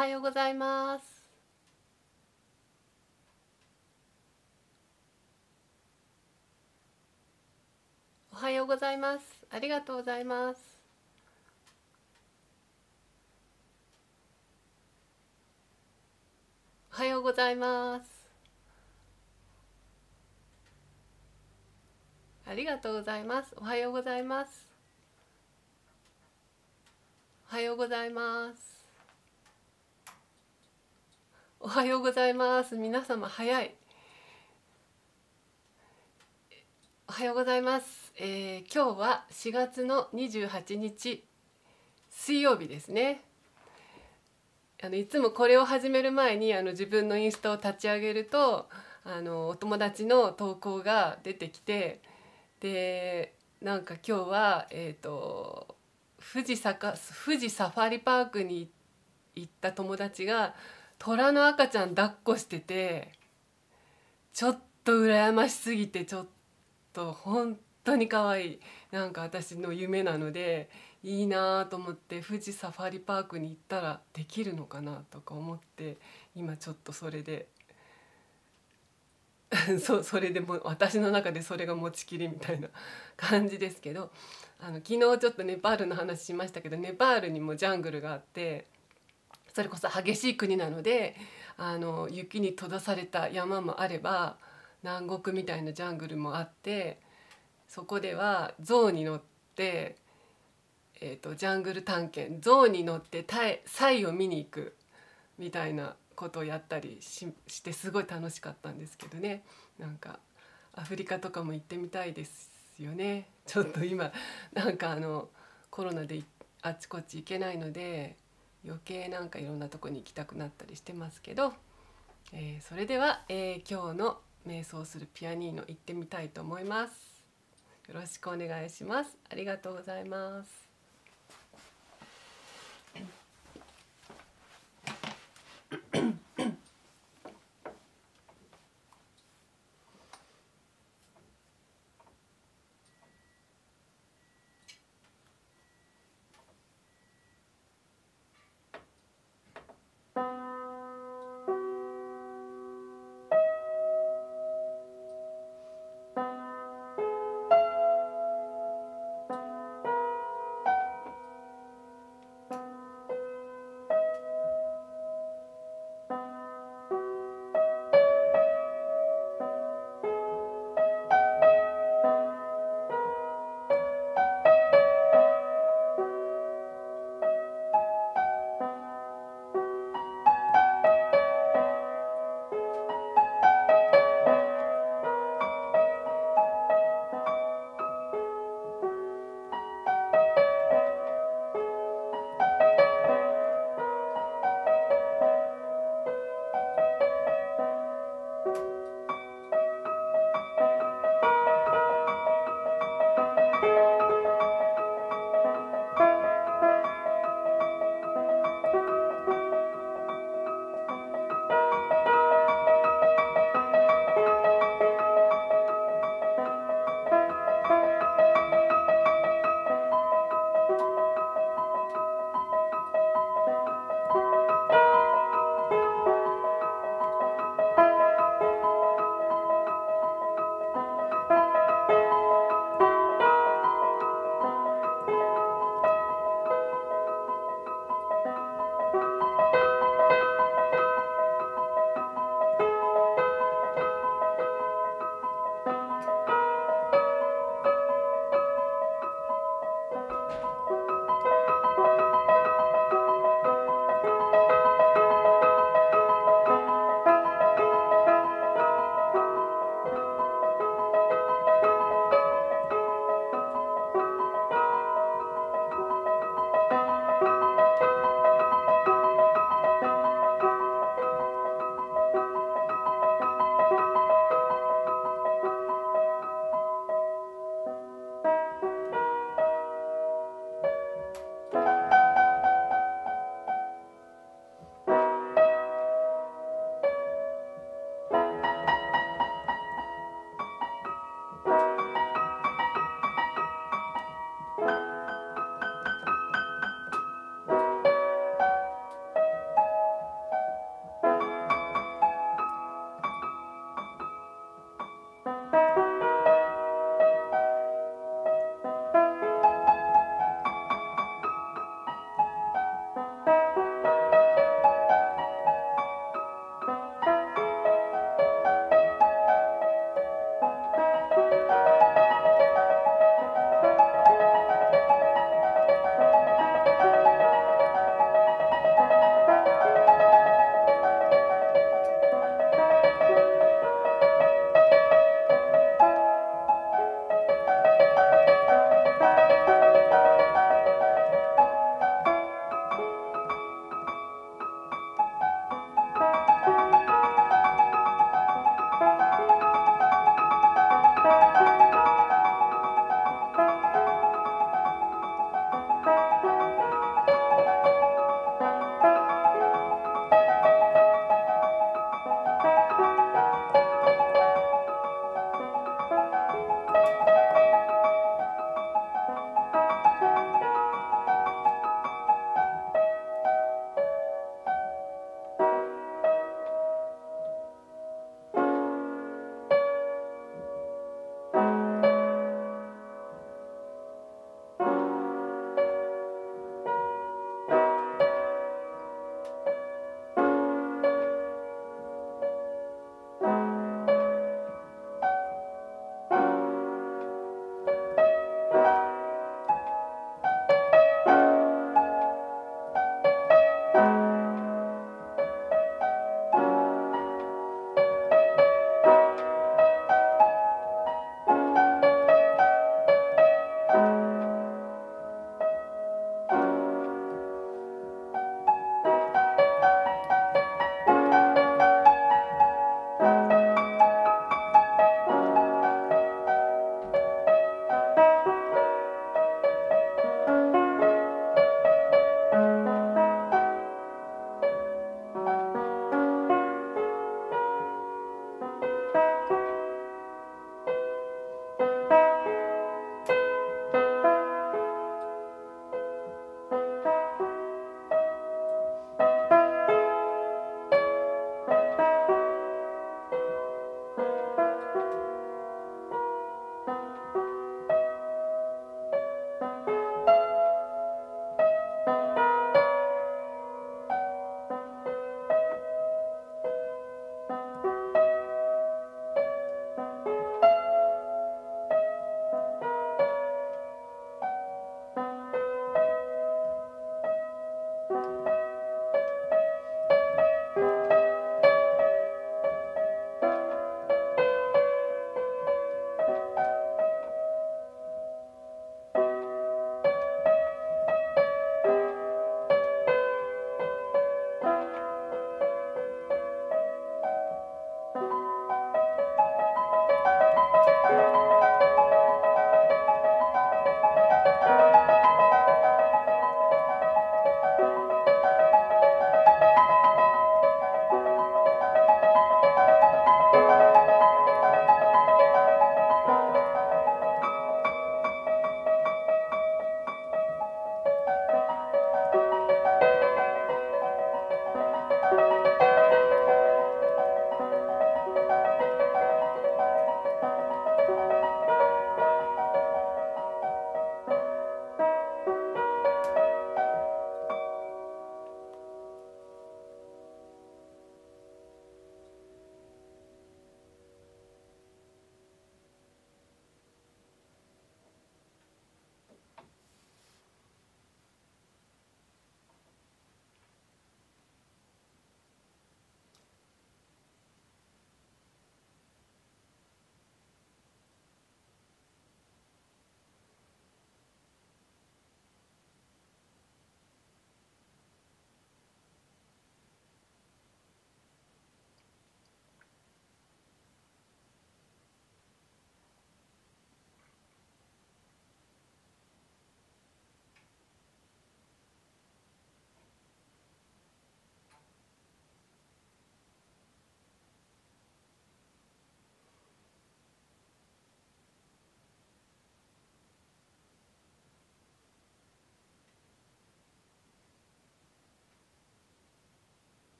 はようございます。おはようございます。ありがとうございます。おはようございます。ありがとうございます。おはようございます。おはようございます。おはようございます。皆様早い。おはようございます、えー、今日は4月の28日水曜日ですね。あのいつもこれを始める前にあの自分のインスタを立ち上げるとあのお友達の投稿が出てきてでなんか今日は、えーと、富士富士サファリパークに行った友達が虎の赤ちゃん抱っこしててちょっと羨ましすぎてちょっと本当に可愛いなんか私の夢なのでいいなと思って富士サファリパークに行ったらできるのかなとか思って今ちょっとそれで そそれでも私の中でそれが持ちきりみたいな感じですけどあの昨日ちょっとネパールの話しましたけどネパールにもジャングルがあってそれこそ激しい国なのであの雪に閉ざされた山もあれば南国みたいなジャングルもあってそこでは象に乗って、えーと、ジャングル探検象に乗ってサイを見に行くみたいなことをやったりしてすごい楽しかったんですけどね。なんかアフリカとかも行ってみたいですよね。ちょっと今なんかあのコロナであちこち行けないので余計なんかいろんなとこに行きたくなったりしてますけど、えー、それでは、えー、今日の瞑想するピアニーノ行ってみたいと思います。よろしくお願いします。ありがとうございます。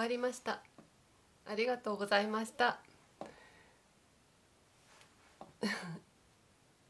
わりました。ありがとうございました。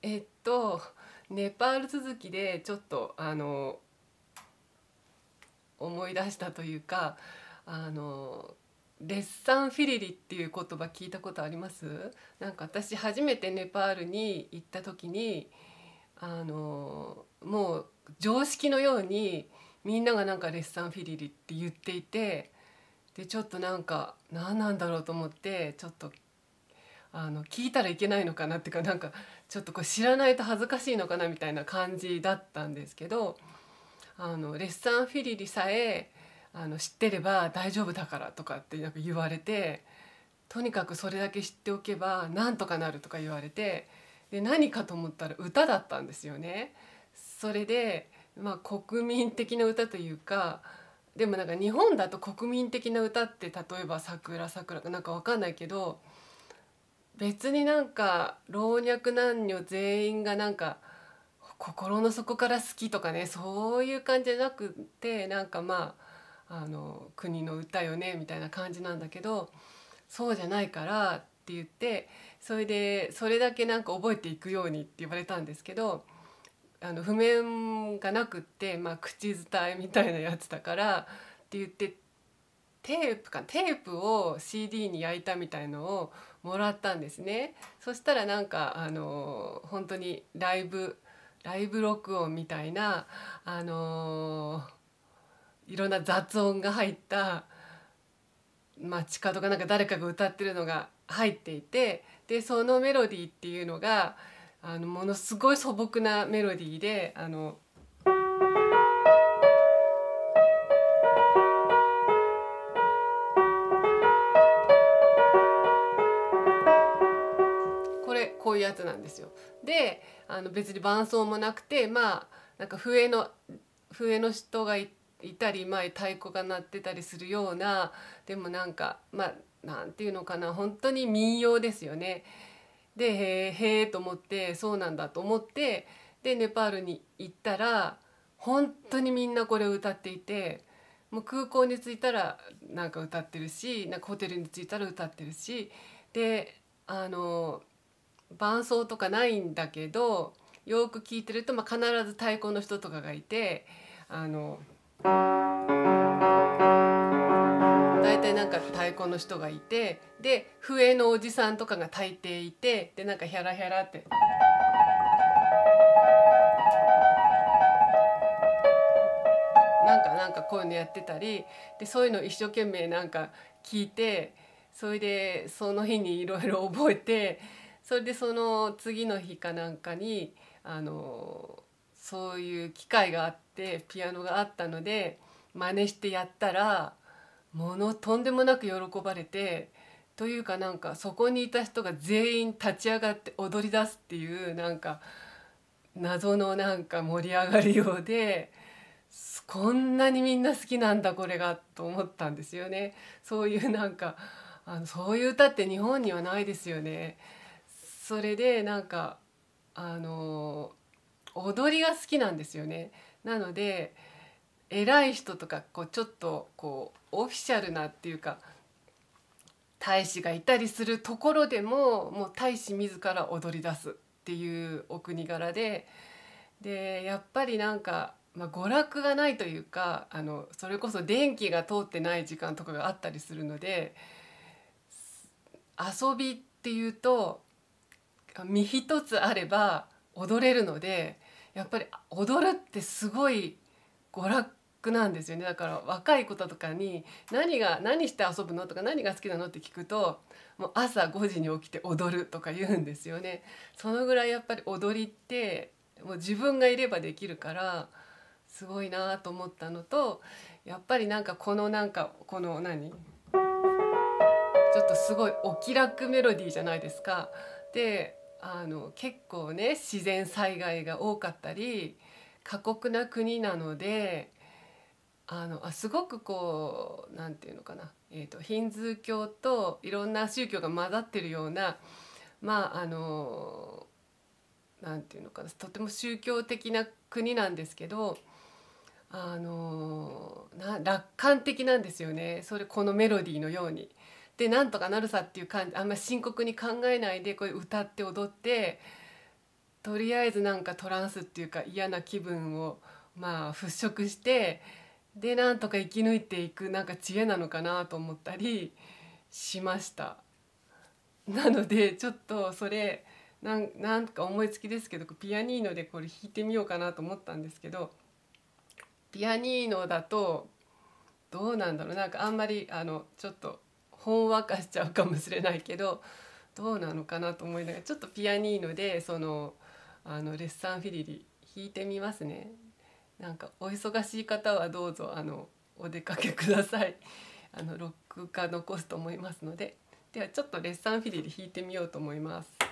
えっとネパール続きでちょっとあの思い出したというかあのレッサンフィリリっていう言葉聞いたことあります？なんか私初めてネパールに行った時にあのもう常識のようにみんながなんかレッサンフィリリって言っていてでちょっとなんか何なんだろうと思ってちょっとあの聞いたらいけないのかなっていうかなんかちょっとこう知らないと恥ずかしいのかなみたいな感じだったんですけどあのレッサンフィリリさえあの知ってれば大丈夫だからとかってなんか言われてとにかくそれだけ知っておけばなんとかなるとか言われてで何かと思ったら歌だったんですよね。それで、まあ、国民的な歌というかでもなんか日本だと国民的な歌って例えば「桜桜」なんかわかんないけど別になんか老若男女全員がなんか心の底から好きとかねそういう感じじゃなくてなんかまああの国の歌よねみたいな感じなんだけどそうじゃないからって言ってそれでそれだけなんか覚えていくようにって言われたんですけどあの譜面がなくって、まあ、口伝えみたいなやつだからって言ってテープかテープを CD に焼いたみたいのをもらったんですね。そしたらなんかあの本当にライブライブ録音みたいなあのいろんな雑音が入った街角がなんか誰かが歌ってるのが入っていてでそのメロディーっていうのがあのものすごい素朴なメロディーであのこれこういうやつなんですよ。であの別に伴奏もなくてまあなんか笛の笛の人がいたり、まあ、太鼓が鳴ってたりするようなでもなんかまあなんていうのかな本当に民謡ですよね。でへえへえと思ってそうなんだと思ってでネパールに行ったら本当にみんなこれを歌っていてもう空港に着いたらなんか歌ってるしなんかホテルに着いたら歌ってるしであの伴奏とかないんだけどよく聞いてると、まあ、必ず太鼓の人とかがいてあの大体なんか太鼓の人がいてで笛のおじさんとかが大抵いてでなんかヒャラヒャラって。なんかなんかこういうのやってたりでそういうの一生懸命なんか聞いてそれでその日にいろいろ覚えてそれでその次の日かなんかにあのそういう機会があってピアノがあったので真似してやったらものとんでもなく喜ばれてというかなんかそこにいた人が全員立ち上がって踊り出すっていうなんか謎のなんか盛り上がるようでこんなにみんな好きなんだこれがと思ったんですよね。そういうなんかあのそういう歌って日本にはないですよね。それでなんかあの踊りが好きなんですよね。なので偉い人とかこうちょっとこうオフィシャルなっていうか大使がいたりするところでももう大使自ら踊り出すっていうお国柄ででやっぱりなんか、まあ、娯楽がないというかあのそれこそ電気が通ってない時間とかがあったりするので遊びっていうと身一つあれば踊れるのでやっぱり踊るってすごい娯楽なんですよねだから若い子とかに何が何して遊ぶのとか何が好きなのって聞くともう朝5時に起きて踊るとか言うんですよね。そのぐらいやっぱり踊りってもう自分がいればできるからすごいなと思ったのとやっぱりなんかこのなんかこの何？ちょっとすごいお気楽メロディーじゃないですか。であの結構ね自然災害が多かったり過酷な国なのであのあすごくこうなんていうのかな、えーと、ヒンズー教といろんな宗教が混ざってるようなまああのなんていうのかな。とても宗教的な国なんですけどあのな楽観的なんですよね。それこのメロディーのように。でなんとかなるさっていう感じあんまり深刻に考えないでこう歌って踊ってとりあえずなんかトランスっていうか嫌な気分をまあ払拭してでなんとか生き抜いていくなんか知恵なのかなと思ったりしました。なのでちょっとそれなんなんか思いつきですけどピアニーノでこれ弾いてみようかなと思ったんですけどピアニーノだとどうなんだろうなんかあんまりあのちょっとほんわかしちゃうかもしれないけどどうなのかなと思いながらちょっとピアニーノでそのあのレッサンフィリリ弾いてみますね。なんかお忙しい方はどうぞあのお出かけください。あのロックが残すと思いますのでではちょっとレッサンフィリで弾いてみようと思います。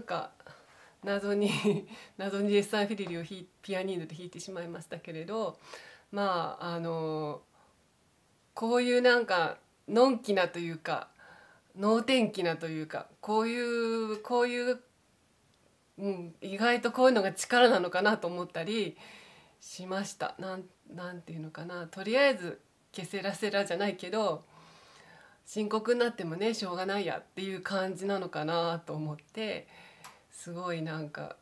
なんか謎に 謎にレッサンフィリリをピアニーノで弾いてしまいましたけれどまああのこういうなんかのんきなというか能天気なというかこういうこういう、うん、意外とこういうのが力なのかなと思ったりしました。なんなんていうのかなとりあえず「ケセラセラ」じゃないけど深刻になってもねしょうがないやっていう感じなのかなと思ってすごいなんか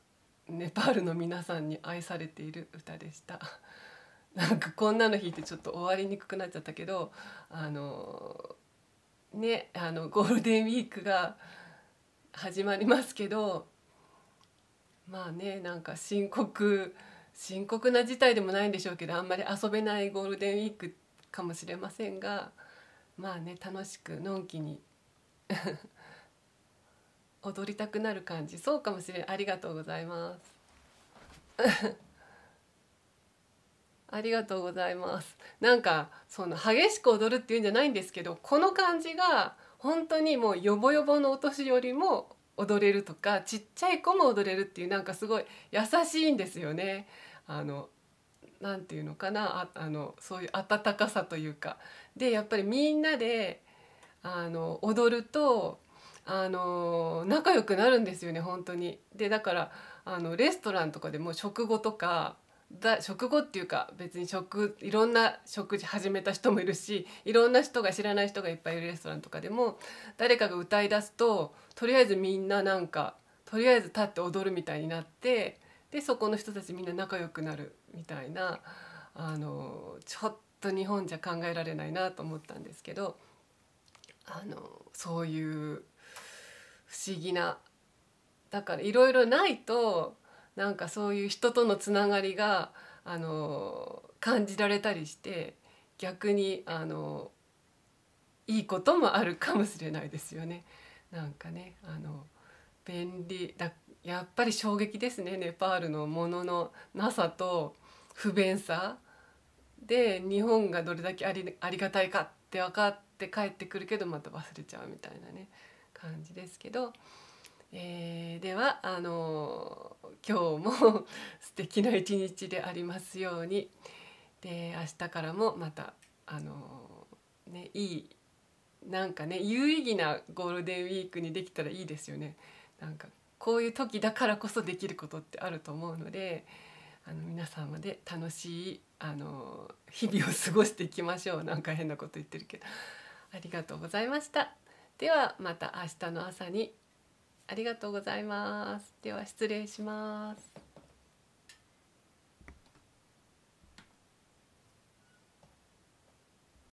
ネパールの皆さんに愛されている歌でした。なんかこんなの弾いてちょっと終わりにくくなっちゃったけどあのねあのゴールデンウィークが始まりますけどまあねなんか深刻深刻な事態でもないんでしょうけどあんまり遊べないゴールデンウィークかもしれませんがまあね楽しくのんきに踊りたくなる感じ。そうかもしれないありがとうございます。ありがとうございます。なんかその激しく踊るっていうんじゃないんですけどこの感じが本当にもうヨボヨボのお年寄りも踊れるとかちっちゃい子も踊れるっていうなんかすごい優しいんですよね。あのなんていうのかな。ああのそういう温かさというか。でやっぱりみんなであの踊るとあの仲良くなるんですよね本当に。でだからあのレストランとかでも食後とかだ食後っていうか別に食いろんな食事始めた人もいるしいろんな人が知らない人がいっぱいいるレストランとかでも誰かが歌い出すととりあえずみんななんかとりあえず立って踊るみたいになってでそこの人たちみんな仲良くなるみたいなあのちょっと日本じゃ考えられないなと思ったんですけどあのそういう不思議な。だからいろいろないとなんかそういう人とのつながりがあの感じられたりして逆にあのいいこともあるかもしれないですよね。なんかねあの便利だやっぱり衝撃ですね。ネパールのもののなさと不便さ。で日本がどれだけありありがたいかって分かって帰ってくるけどまた忘れちゃうみたいなね。感じですけど。えー、ではあの今日も 素敵な一日でありますようにで明日からもまたあのねいいなんかね有意義なゴールデンウィークにできたらいいですよね。なんかこういう時だからこそできることってあると思うのであの皆様で楽しいあの日々を過ごしていきましょうなんか変なこと言ってるけどありがとうございましたではまた明日の朝にありがとうございます。では失礼します。